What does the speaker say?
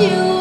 you.